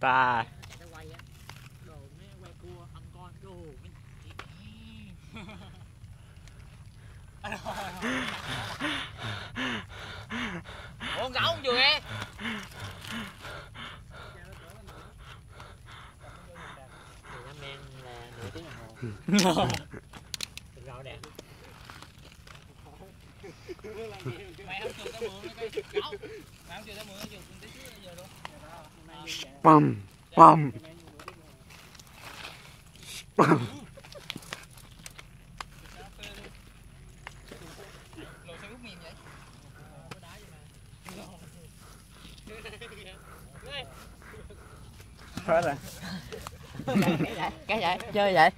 ta. Con Ủa con gấu vừa nghe Mày không chịu tao mượn cái gấu Mày không chịu tao mượn cái chừng tí xíu giờ luôn đá vậy mà hết rồi. Cái vậy? Chơi vậy.